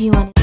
Do you want